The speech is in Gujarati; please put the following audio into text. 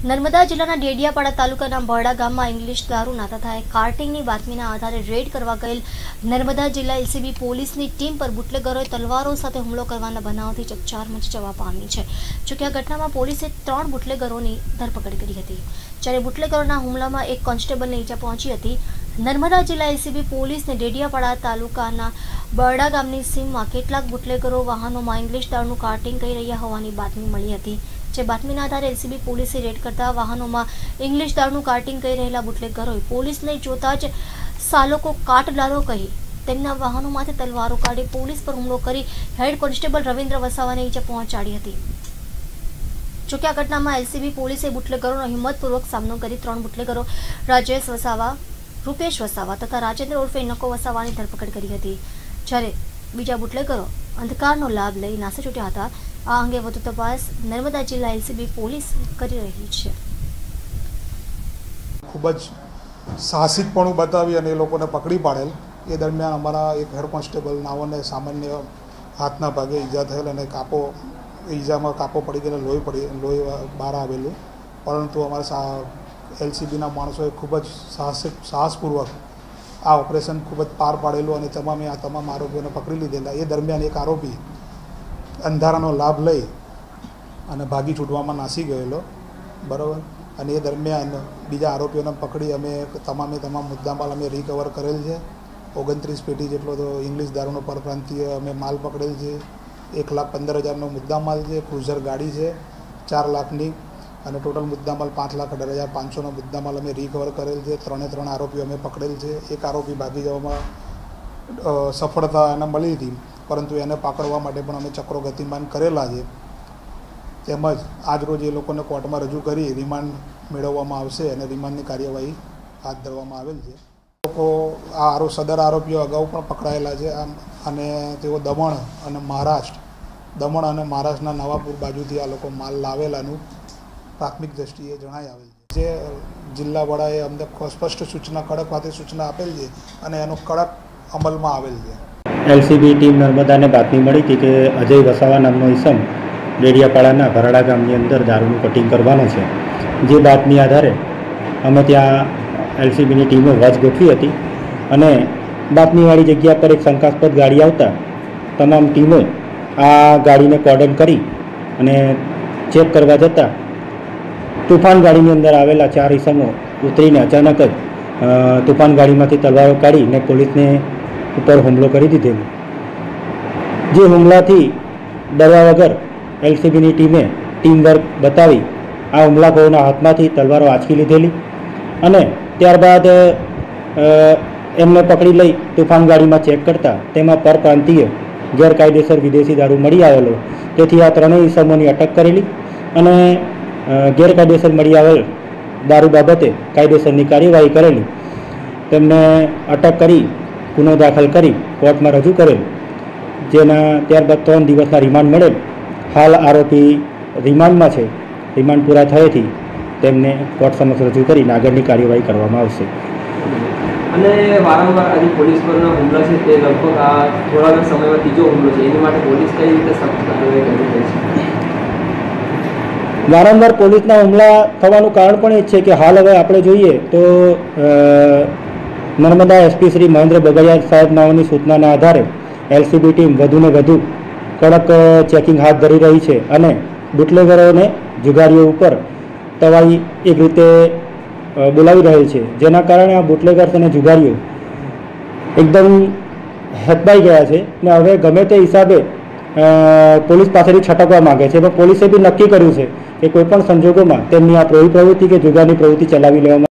નર્મદા જિલ્લાના ડેડિયાપાડા તાલુકાના બરડા ગામમાં ઇંગ્લિશ દારૂના તથા કાર્ટિંગની બાતમીના આધારે રેડ કરવા ગયેલ નર્મદા જિલ્લા એલસીબી પોલીસની ટીમ પર બુટલેગરોએ તલવારો સાથે હુમલો કરવાના બનાવથી ચકચાર મચી જવા પામી છે. જોકે આ ઘટનામાં પોલીસે ત્રણ બુટલેગરોની ધરપકડ કરી હતી. જ્યારે બુટલેગરોના હુમલામાં એક કોન્સ્ટેબલને ઈજા પહોંચી હતી, નર્મદા જિલ્લા એલસીબી પોલીસને ડેડિયાપાડા તાલુકાના બરડા ગામની સીમમાં કેટલાક બુટલેગરો વાહનોમાં ઇંગ્લિશ દારૂનું કાર્ટિંગ કરી રહ્યા હોવાની બાતમી મળી હતી. જે બાતમીના આધારે એલસીબી પોલીસે રેડ કરતા વાહનોમાં ઇંગ્લિશ દારૂનું કાર્ટિંગ કરી રહેલા બુટલેગરોએ પોલીસને જોતા જ સાલોકો કાટલાલો કહી તેમના વાહનોમાંથી તલવારો કાઢી પોલીસ પર હુમલો કરી હેડ કોન્સ્ટેબલ રવિન્દ્ર વસાવાને ઈજા પહોંચાડી હતી. જોકે આ ઘટનામાં એલસીબી પોલીસે બુટલેગરોનો હિંમતપૂર્વક સામનો કરી ત્રણ બુટલેગરો, રાજેશ વસાવા, રૂપેશ વસાવા તથા રાજેન્દ્ર ઉર્ફે નકો વસાવાની ધરપકડ કરી હતી. જ્યારે બીજા બુટલેગરો અંધકારનો લાભ લઈ નાસી છૂટ્યા હતા આ અંગે વધુ તપાસ નર્મદા જિલ્લા એલસીબી પોલીસ કરી રહી છે ખૂબ જ સાહસિકપણું બતાવી અને એ લોકોને પકડી પાડેલ. એ દરમિયાન અમારા એક હેડ કોન્સ્ટેબલ નાઓને સામાન્ય હાથના ભાગે ઈજા થયેલ અને કાપો, ઈજામાં કાપો પડી ગયેલો, લોહી પડી, લોહી બહાર આવેલું. પરંતુ અમારા એલસીબીના માણસોએ ખૂબ જ સાહસિક, સાહસપૂર્વક આ ઓપરેશન ખૂબ જ પાર પાડેલું અને તમામે આ તમામ આરોપીઓને પકડી લીધેલા. એ દરમિયાન એક આરોપી અંધારાનો લાભ લઈ અને ભાગી છૂટવામાં નાસી ગયેલો. બરાબર? અને એ દરમિયાન બીજા આરોપીઓને પકડી અમે તમામે તમામ મુદ્દામાલ અમે રિકવર કરેલ છે. ઓગણત્રીસ પેટી જેટલો તો ઇંગ્લિશ દારૂનો પરપ્રાંતીય અમે માલ પકડેલ છે. એક લાખ પંદર હજારનો મુદ્દામાલ છે. ક્રુઝર ગાડી છે. ચાર લાખની અને ટોટલ મુદ્દામાલ પાંચ લાખ અઢાર હજાર પાંચસોનો મુદ્દામાલ અમે રિકવર કરેલ છે. ત્રણે ત્રણ આરોપીઓ અમે પકડેલ છે. એક આરોપી ભાગી જવામાં સફળતા એને મળી હતી, પરંતુ એને પકડવા માટે પણ અમે ચક્રો ગતિમાન કરેલા છે. તેમજ આજરોજ એ લોકોને કોર્ટમાં રજૂ કરી રિમાન્ડ મેળવવામાં આવશે અને રિમાન્ડની કાર્યવાહી હાથ ધરવામાં આવેલ છે. લોકો આ આરો, સદર આરોપીઓ અગાઉ પણ પકડાયેલા છે. આમ, અને તેઓ દમણ અને મહારાષ્ટ્ર, દમણ અને મહારાષ્ટ્રના નવાપુર બાજુથી આ લોકો માલ લાવેલાનું પ્રાથમિક દ્રષ્ટિએ જણાઈ આવેલ છે. જે જિલ્લા વડાએ અમને સ્પષ્ટ સૂચના, કડક વાતે સૂચના આપેલ છે અને એનો કડક અમલમાં આવેલ છે. એલસીબી ટીમ નર્મદાને બાતમી મળી હતી કે અજય વસાવા નામનો ઈસમ ડેડિયાપાડાના ભરાડા ગામની અંદર દારૂનું કટિંગ કરવાનો છે. જે બાતમી આધારે અમે ત્યાં એલસીબીની ટીમે વચ ગોઠવી હતી અને બાતમીવાળી જગ્યા પર એક શંકાસ્પદ ગાડી આવતા તમામ ટીમો આ ગાડીને કોર્ડન કરી અને ચેક કરવા જતાં તુફાન ગાડીની અંદર આવેલા ચાર ઈસમો ઉતરીને અચાનક જ તુફાન ગાડીમાંથી તલવારો કાઢીને પોલીસને ઉપર હુમલો કરી દીધેલો જે હુમલાથી ડરવા વગર એલસીબીની ટીમે ટીમ વર્ક બતાવી આ હુમલાખોરોના હાથમાંથી તલવારો આંચકી લીધેલી અને ત્યારબાદ એમને પકડી લઈ તુફાન ગાડીમાં ચેક કરતા તેમાં પરપ્રાંતીય ગેરકાયદેસર વિદેશી દારૂ મળી આવેલો. તેથી આ ત્રણેય ઇસમોની અટક કરેલી અને ગેરકાયદેસર મળી આવેલ દારૂ બાબતે કાયદેસરની કાર્યવાહી કરેલી. તેમને અટક કરી, ગુનો દાખલ કરી કોર્ટમાં રજૂ કરેલ. જેના ત્યારબાદ ત્રણ દિવસના રિમાન્ડ મળેલ. હાલ આરોપી રિમાન્ડમાં છે. રિમાન્ડ પૂરા થયેથી તેમને કોર્ટ સમક્ષ રજૂ કરીને આગળની કાર્યવાહી કરવામાં આવશે. અને વારંવાર પોલીસ પરના હુમલો છે તે લગભગ થોડા સમયમાં ત્રીજો હુમલો છે. એની માટે પોલીસ કઈ રીતે સખત કાર્યવાહી કરી છે? વારંવાર પોલીસના હુમલા થવાનું કારણ પણ એ છે કે હાલ હવે આપણે જોઈએ તો નર્મદા એસપી શ્રી મહેન્દ્ર બગડિયા સાહેબ નાઓની સૂચનાના આધારે એલસીબી ટીમ વધુને વધુ કડક ચેકિંગ હાથ ધરી રહી છે અને બુટલેગરોને જુગારીઓ ઉપર તવાઈ એક રીતે બોલાવી રહી છે. જેના કારણે આ બુટલેગર્સ અને જુગારીઓ એકદમ હેતબાઈ ગયા છે ને હવે ગમે તે હિસાબે પોલીસ પાસેથી છટકવા માંગે છે. પણ પોલીસે બી નક્કી કર્યું છે કે કોઈપણ સંજોગોમાં તેમની આ પ્રવૃત્તિ કે જુગારની પ્રવૃત્તિ ચલાવી લેવામાં